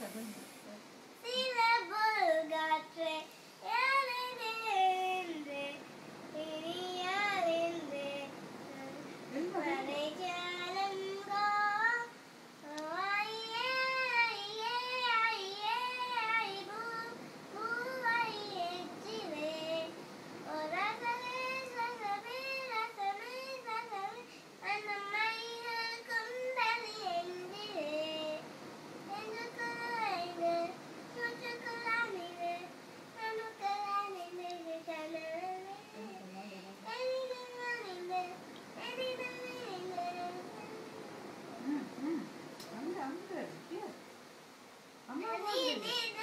Heaven Thank you.